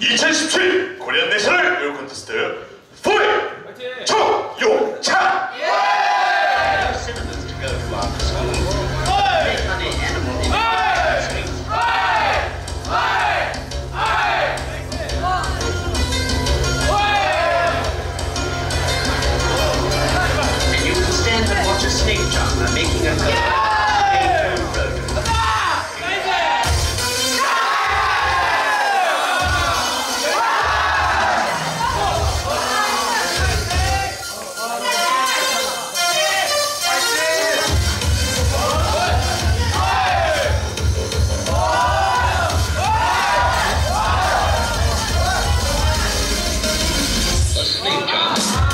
2017 코리안 내셔널 에어 콘테스트 4회 초용찬 Thank God.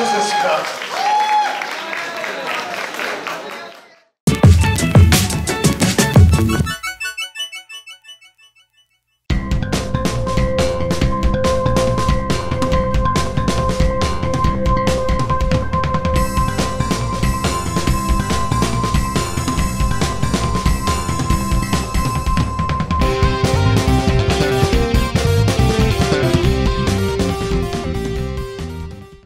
das ist krass.